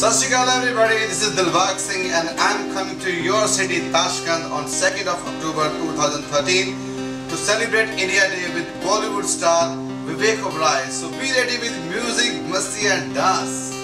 Sat everybody, this is Dilbagh Singh and I'm coming to your city Tashkent on 2nd of October 2013 to celebrate India Day with Bollywood star Vivek Oberoi. So be ready with music, masi, and dance.